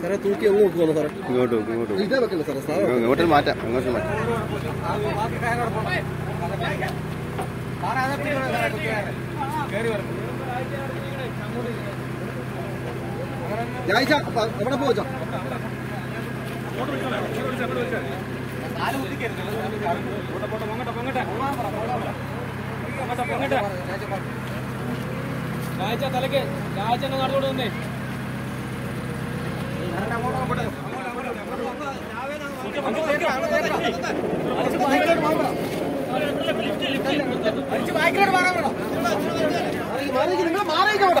സാറേ തൂക്കി അങ്ങ് നോക്കുവാണോ സാറേ ഇങ്ങോട്ട് ഇങ്ങോട്ട്. ഇതേ വെക്കല്ലേ സാറേ സാറേ ഇങ്ങോട്ട് മാറ്റാം അങ്ങോട്ട് മാറ്റാം ഞായച്ച എവിടെ പോവാ രാജ തലക്ക് രാജ നടന്നോട് തന്നെ നിങ്ങൾ മാറിയിക്കോട്ടെ